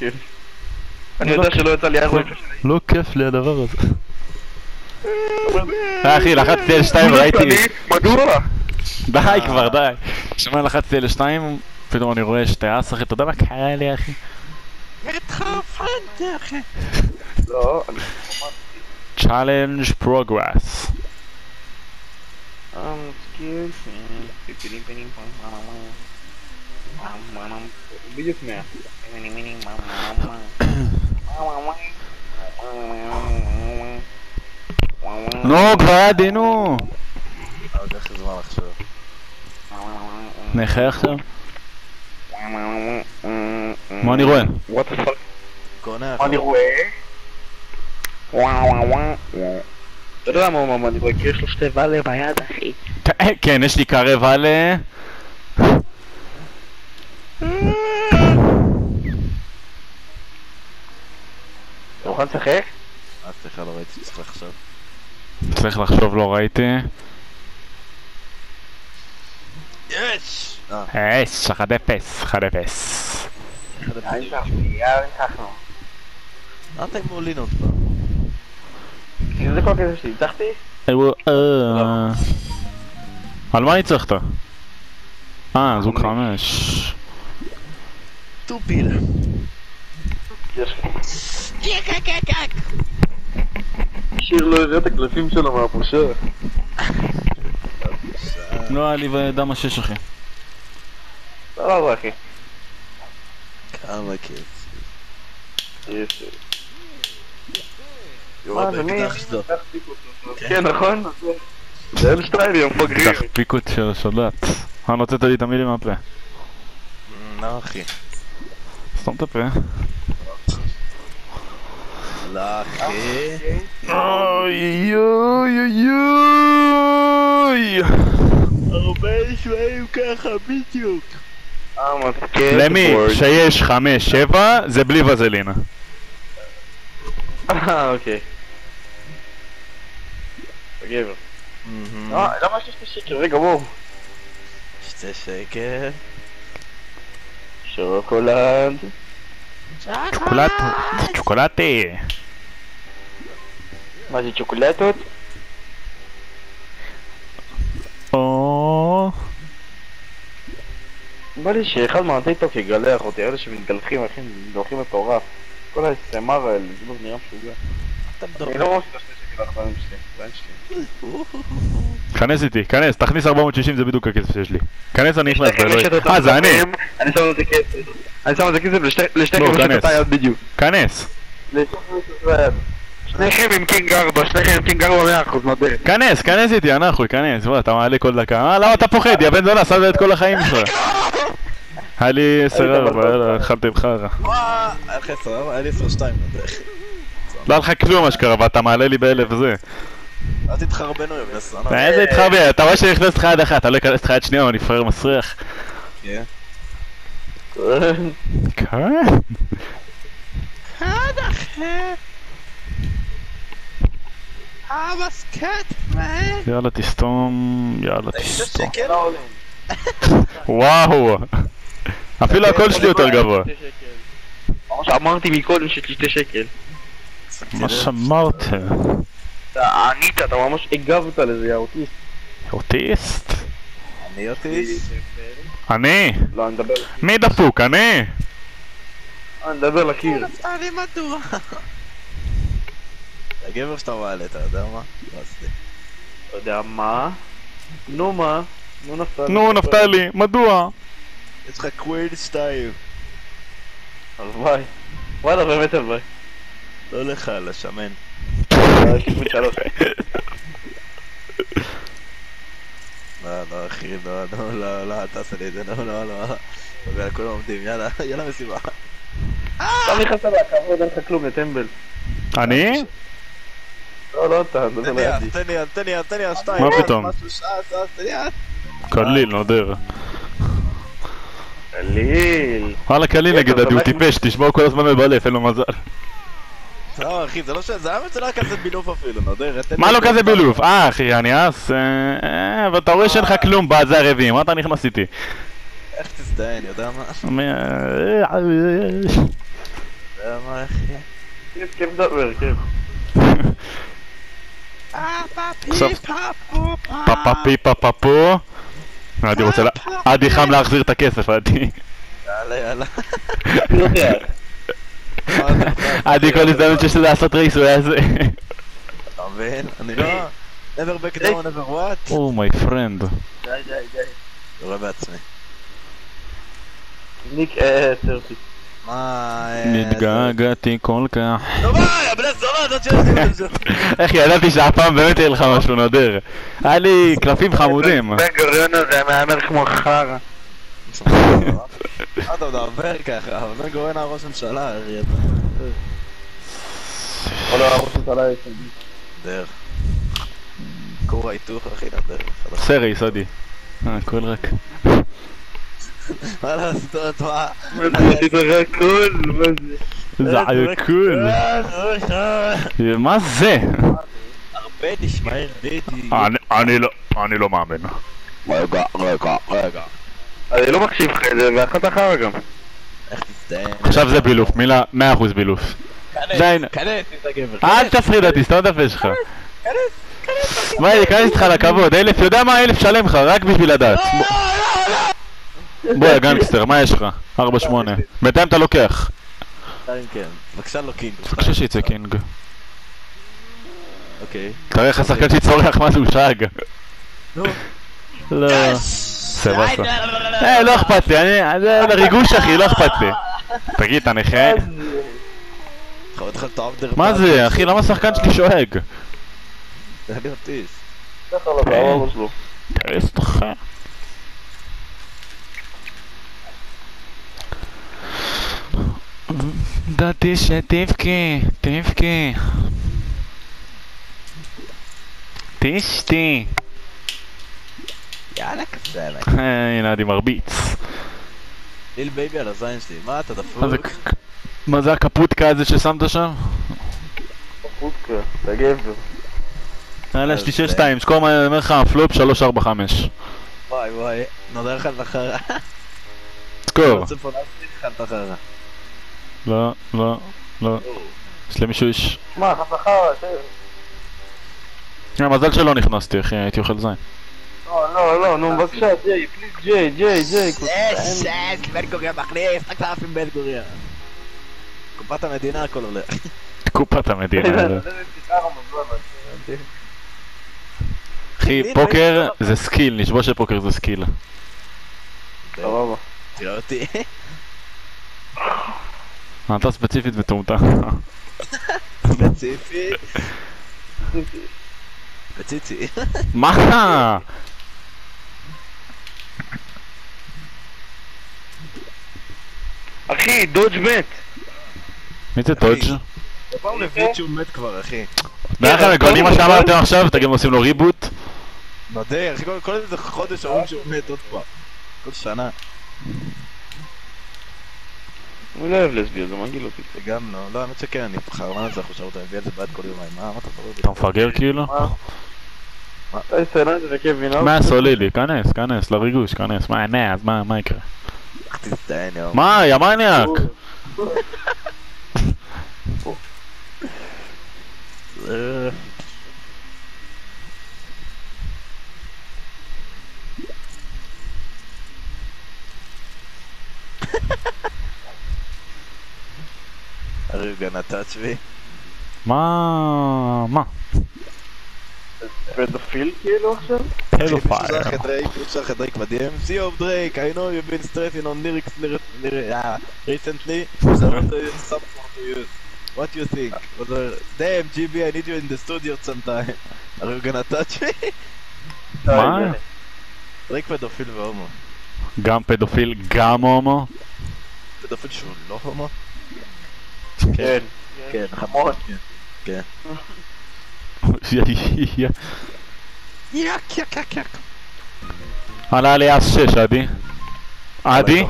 כיף. אני יודע שלא יצא לי איירון. לא כיף לי הדבר הזה. אה, אחי, לחצתי L2 וראיתי... מדוע? די כבר, די. שמע, לחצתי L2, פתאום אני רואה שטייס, אחי, אתה יודע מה קרה לי, אחי? התחרפנתי אחי. לא, אני... challenge progress. I'm scared. פם פם. בדיוק מאה. נו, כבר עדי, נו! עוד איך זמן עכשיו. מה אני רואה? מה אני רואה? אתה יודע מה אני רואה? כי יש לו שתי ואלה ביד אחי. כן, יש לי קרב על... מוכן לשחק? אה, סליחה, לא ראיתי, צריך לחשוב. צריך לחשוב, לא ראיתי. יש! אה, אש, 1-0, 1-0. יאללה, ניצחנו. מה אתה מולין עוד פעם? זה כל הכסף שלי, ניצחתי? אה, על מה ניצחת? אה, זוג חמש. טופיל. יש שיר לא הראה את הקלפים שלו מהבושה. לא היה לי דם השש, אחי. לא, לא, אחי. כמה כיף. יש. יורה מה, זה מי? באקדח שלו. כן, נכון? זה אל שטיילי, הם מפגרים. קח פיקות של שולט. אה, נוצאת לי את המילים מהפה. לא אחי. סתום את הפה. אחי. אוי אוי אוי אוי הרבה שבעים ככה בדיוק. למי שיש חמש שבע זה בלי וזלינה. אה, אוקיי. בגבר. אה, למה שתי שקל? רגע, בואו. שתי שקל. שוקולד. צ'וקולט, צ'וקולטי. אותי, אלה שמתגלחים, אחי, מתגלחים מטורף. כל ה-SMR האלה, זה נראה משוגע. אתה אני לא רוצה את השתי שקל האחרונים שלי, אין שלי. כנס איתי, כנס, תכניס 460 זה בדיוק הכסף שיש לי. כנס אני נכנס. כבשת אה זה אני, אני שם על זה כסף. אני שם על זה כסף לשתי- לשתי לא, כנס. אותה יד בדיוק. כנס, שניכם עם king 4, שניכם עם king 4 100% מודה. כנס, כנס איתי, אנחנו, כנס, וואי, אתה מעלה כל דקה. אה, למה אתה פוחד, יא בן זונה, שם את כל החיים שלך. היה לי 10-4, יאללה! היה לך היה לי בדרך. לא היה לך כלום אשכרה, ואתה מעלה לי באלף זה. אל תתחרבנו יא בן זונה. איזה התחרבי, אתה רואה שאני נכנס לך יד אחת, אתה לא אכנס לך יד שנייה, אני פראייר מסריח. כן. כן. יאללה תסתום, יאללה תסתום. שקל? וואו. אפילו הקול שלי יותר גבוה. אמרתי מקודם שתי שקל. מה שאמרת? אתה ענית, אתה ממש הגבת לזה, יא אוטיסט. אוטיסט? אני אוטיסט. אני? לא, אני מדבר... מי דפוק? אני? אני מדבר לקיר. נפתלי מדוע? הגבר שאתה מעלה, אתה יודע מה? לא עשיתי. אתה יודע מה? נו מה? נו נפתלי. נו נפתלי, מדוע? יש לך קוויד שתיים. הלוואי. וואלה באמת הלוואי. לא לך, לשמן. שלוש. לא, לא, אחי, לא, לא, לא, לא, אל תעשה לי את זה, לא, לא, לא. אבל כולם עומדים, יאללה, יאללה מסיבה. אתה נכנסת להכבוד, אין לך כלום, יא טמבל. אני? לא, לא אתה, תן לי יד, לידי. תן לי יד, תן לי יד, תן לי יד, שתיים. מה יד, פתאום? לי יד. קליל, נודר. קליל. וואלה קליל נגד עדי, הוא טיפש, תשמעו כל הזמן מבלף, אין לו מזל. לא, אחי, זה לא ש... זה היה מצלע כזה בילוף אפילו, נודר. תן לי מה לא יד. כזה בילוף? אה אחי, אני אס? אה, אה, אבל אתה רואה שאין לך כלום בזה הרביעי, מה אתה נכנס איתי? איך תזדיין, יודע מה? אה, מה אחי? כיף, כיף לדבר, כיף. עכשיו, פפה פיפה פפו. עדי רוצה ל... עדי חם להחזיר את הכסף, עדי. יאללה יאללה. יודע. עדי כל הזדמנות שיש לו לעשות רייס הוא יעשה. אתה מבין? אני לא... never back down, never what? או מי פרנד. די, די, די. יורה בעצמי. ניק, אה, סרטי. מה... אה, נתגעגעתי כל כך. מה, יא בני לי איך ידעתי שהפעם באמת יהיה לך משהו נודר. היה לי קלפים חמודים. בן גוריון הזה מהמר כמו חרא. מה אתה מדבר ככה? בן גורן היה ראש ממשלה, ארי, אתה... או לא, הראש ממשלה יש לי. דרך. כור ההיתוך, אחי. עושה רייס עדי. אה, הכל רק. מה לעשות, מה? זה הכל, מה זה? זה עיקול. מה זה? הרבה נשמע. אני- אני לא, אני לא מאמין. רגע, רגע, רגע. אני לא מקשיב לך זה, ואחת אחר גם. עכשיו זה בילוף, מילה 100% בילוף. כנס. אל תפריד אותי, סתום את הפה שלך. מה, אני אכנס איתך לכבוד, אלף, יודע מה, אלף שלם לך, רק בשביל לדעת. בוא, יא גנגסטר, מה יש לך? 4-8. בינתיים אתה לוקח. כן, כן. בבקשה לא king. בבקשה שיצא king. אוקיי. תראה איך השחקן שצורח הוא שג. נו. לא. זה באסה. אה, לא אכפת לי, אני... זה לריגוש אחי, לא אכפת לי. תגיד, אתה נכה? האובדר. מה זה, אחי, למה השחקן שלי שואג? זה אני אוטיסט. לא, באבא שלו. תראה איזה תוכה. דעתי שתבכי, תבכי. תשתי. יאללה כזה. אה, הנה עדי מרביץ. ליל בייבי על הזין שלי. מה אתה דפוק? מה זה הקפוטקה הזה ששמת שם? פודקה, אתה גבר. יאללה, יש לי אז, 6-2, סקור מה אני אומר לך, פלופ 3-4-5. וואי וואי. נודר לך את החרא. סקור. לא, לא, לא. יש למישהו איש... מה, אחר, שב. אה, מזל שלא נכנסתי, אחי, הייתי אוכל זין. לא, לא, לא, נו, בבקשה, ג'יי, פליז, ג'יי, ג'יי, ג'יי. יש, יש, בן גוריה מכניס, רק תערפים בן גוריה. קופת המדינה הכל עולה. קופת המדינה. שיחה רמזון, אחי, פוקר זה סקיל, נשבע שפוקר זה סקיל. סבבה. תראה אותי. אתה ספציפית מטומטם. ספציפי. ספציפי. מה? אחי, דודג' מת. מי זה דודג'? פעם רביעית שהוא מת כבר, אחי. דרך אגב, גולי מה שאמרתם עכשיו, אתם גם עושים לו ריבוט? כל- כל איזה חודש אומרים שהוא מת עוד פעם. כל שנה. הוא לא אוהב לסביר, זה מגעיל אותי. גם לא, לא, האמת שכן, אני חרמן על זה אחוז שאתה מביא את זה בעד כל יומיים. מה, מה אתה מדבר? אתה מפגר כאילו? מה סולילי? כנס, כנס, לריגוש, כנס. מה, מה, אז מה, מה יקרה? מה, יא מניאק? אה, Are you gonna touch me? מה? מה? פדופיל כאילו עכשיו? פדופייר. שלח את דרייק, הוא שלח את דרייק ב-DM. See of Drake, I know you've been stressing on lyrics lyrics- lyrics- ah, recently, so I want to use something to use. What you think? Damn, GB, I need you in the studio sometime. Are you gonna touch me? מה? דרייק פדופיל והומו. גם פדופיל, גם הומו? פדופיל שהוא לא הומו? כן. כן, חמוד. כן. יק יק יק יק. עלה לי אס 6, עדי. עדי?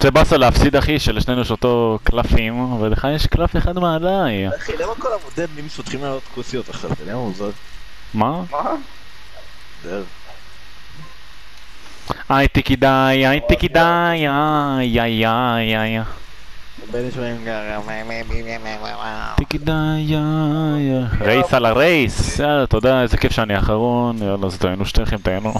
זה באסה להפסיד אחי, שלשנינו יש אותו קלפים, אבל לך יש קלף אחד מעליי. אחי, למה כל המודלים שותחים לעלות כוסיות אחרי זה? למה זאת? מה? מה? דרך. הייתי כדאי, הייתי כדאי, איי איי איי איי. רייס על הרייס. יאללה, תודה, איזה כיף שאני האחרון. יאללה, אז תהנו שתיכם, תהנו.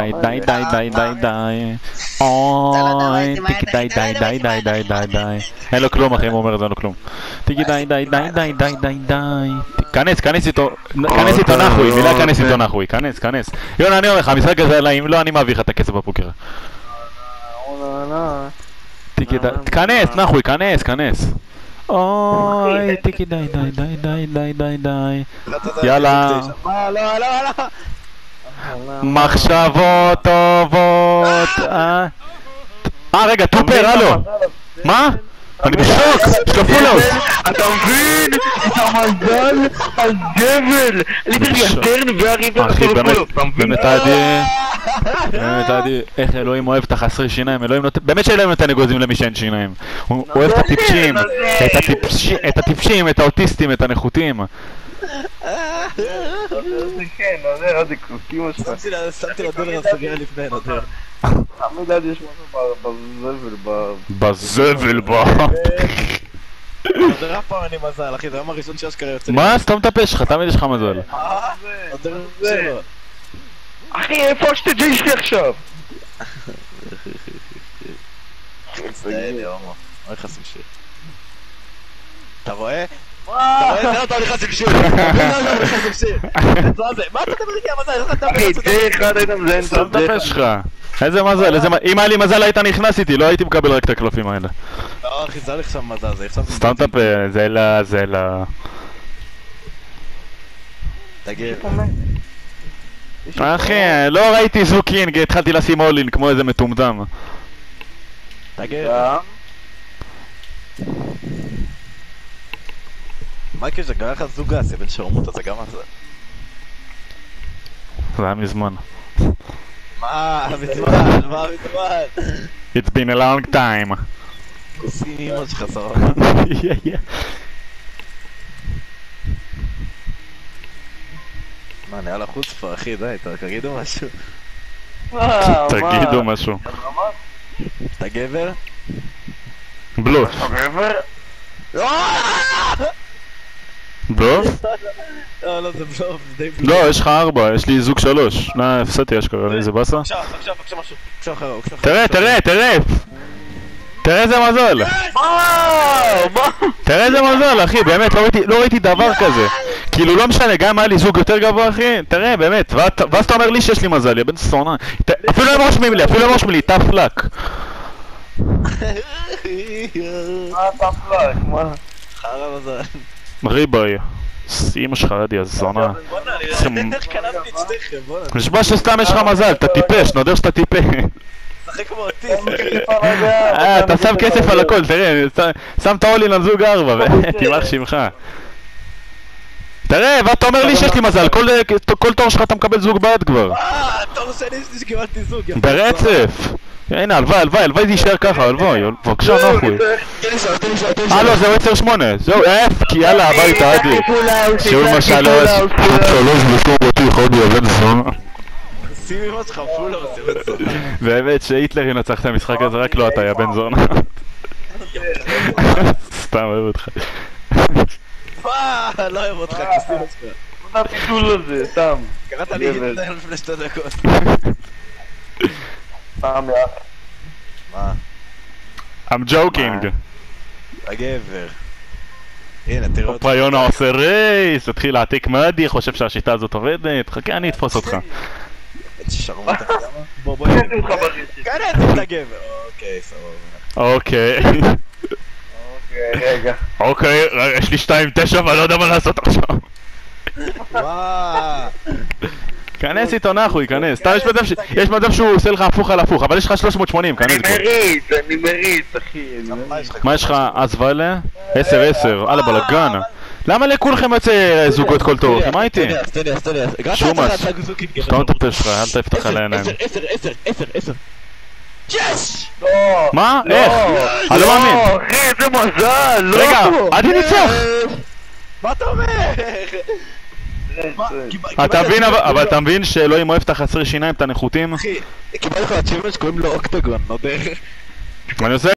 די די די די די די אוי טיקי די די די די די די די אין לו כלום אחי אם הוא אומר את זה אין לו כלום טיקי די די די די די די די כנס כנס איתו כנס איתו נחוי מילה כנס איתו נחוי כנס כנס יונה אני אומר לך המשחק הזה עליי אם לא אני מעביר לך את הכסף בפוקר טיקי די כנס נחוי כנס כנס. אוי טיקי די די די די די די די יאללה. לא, לא, לא. מחשבות טובות. אה? אה, רגע טופר הלו. מה? אני בשוק יש לו פולאוס אתה מבין? המזל הגבל! ליטרלי הטרן והריבר אחי עשו לו באמת פולאפ, אתה מבין? באמת עדי באמת עדי איך אלוהים אוהב את החסרי שיניים אלוהים נותן באמת שאלוהים נותן אגוזים למי שאין שיניים הוא אוהב את את הטיפשים את הטיפשים את האוטיסטים את הנחותים כן, נדיר, עוד קוקים שלך. שמתי לה- שמתי לדולר הסוגר לפני, נדיר. תמיד עד יש משהו בזבל, ב... בזבל נדיר אף פעם אין לי מזל, אחי, זה היום הראשון שאשכרה יוצא. מה סתום את הפה שלך תמיד יש לך מזל. אחי, איפה השטג'י שלי עכשיו? אתה רואה? אתה נכנס. אתה נכנס. מה אתה מדבר איתי? איך אתה מדבר איזה מזל איזה אם היה לי מזל היית נכנס איתי לא הייתי מקבל רק את הקלפים האלה לא, אחי, זה לא נחשב מזל, זה נחשב... סתם את הפה זה זה תגיד. אחי ראיתי זוקינג התחלתי לשים אולין כמו איזה מטומטם תגיד. מייקל זה גרח זוגס, אבן שרמוטה, זה גם מזל. זה היה מזמן מה, מזמן, מה מזמן? It's been a long time כוסים אמא שלך, סבבה. Yeah, yeah. מה, נראה לה חוצפה, אחי, די, תגידו משהו. תגידו משהו אתה גבר? בלוף בלוף? לא, לא, זה בלוף, זה די בלוף. לא יש לך ארבע יש לי זוג שלוש לא הפסדתי אשכרה איזה באסה עכשיו, עכשיו, עכשיו משהו. עכשיו אחר, עכשיו אחר. תראה תראה תראה תראה איזה מזל תראה איזה מזל אחי באמת לא ראיתי- לא ראיתי דבר כזה כאילו לא משנה גם היה לי זוג יותר גבוה אחי תראה באמת ואז אתה אומר לי שיש לי מזל יא בן זונה ת- אפילו הם רושמים לי אפילו הם רושמים לי tough luck חרא מזל. ריבוי אמא שלך את שתיכם, בוא'נה. נשבע שסתם יש לך מזל אתה טיפש נודר שאתה טיפש. אה, אתה שם כסף על הכל, תראה, שם את האולין על זוג ארבע, באמת, יימח שמך. תראה, ואתה אומר לי שיש לי מזל, כל- כל תור שלך אתה מקבל זוג בעד כבר. אה, תור שני שקיבלתי זוג. ברצף. הנה, הלוואי, הלוואי, הלוואי זה יישאר ככה, הלוואי, בבקשה, נחוי. אה, לא, זהו 10-8, זהו, אף, כי יאללה, הביתה, עדי. שיעור מה שלוש, במקום אותי, חודי, הבן זונה. שים אמא שלך פולה עושה בן זונה. באמת שהיטלר ינצח את המשחק הזה, רק לא אתה, יא בן זונה. סתם אוהב אותך. מה? לא אוהב אותך, כוסים שלך. מה הפיתול הזה, סתם. קראת לי. היטלר לפני שתי דקות. פעם. מה? I'm joking. הגבר. הנה, תראה אותך. הופה יונה עושה רייס, התחיל להעתיק מאדי, חושב שהשיטה הזאת עובדת, חכה אני אתפוס אותך. שרמוטה? בוא, בוא, קראתי את הגבר. אוקיי, סבבה. אוקיי, רגע. אוקיי, רגע, יש לי 2-9 ואני לא יודע מה לעשות עכשיו. כנס איתו נחוי, כנס. סתם יש מצב שהוא עושה לך הפוך על הפוך, אבל יש לך 380, כנס כבר. מריץ, אני מריץ, אחי. אני מה מריץ. יש לך? מה יש לך, אז ואלה? 10-10, הלאה בלאגן. למה לכולכם יוצא זוגות כל אחי? מה זוגים, גבר. סתום את הפה שלך, אל תפתח על העיניים. עשר, עשר, עשר, עשר, עשר. יס! לא. מה? לא. איך? אני לא מאמין. אחי, איזה מזל, לא. רגע, עדי ניצח! מה אתה אומר? מה? קיבל- אתה מבין, אבל- לא. אתה מבין שאלוהים אוהב את החסרי שיניים, את הנחותים? אחי, קיבלתי לך achievement שקוראים לו אוקטגון, נודה. אני עושה